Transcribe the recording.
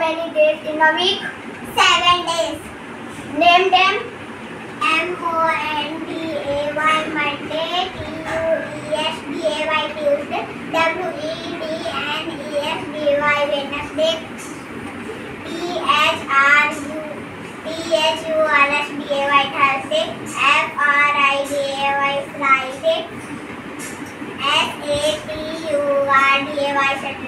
many days in a week? Seven days. Name them. M O N D A Y. Monday, T U E S D A Y. Tuesday, W E D N E S D Y. Wednesday, T H R U T H U R S D A Y. Thursday, F R I D A Y. Friday, S A T U R D A Y. Saturday, Saturday.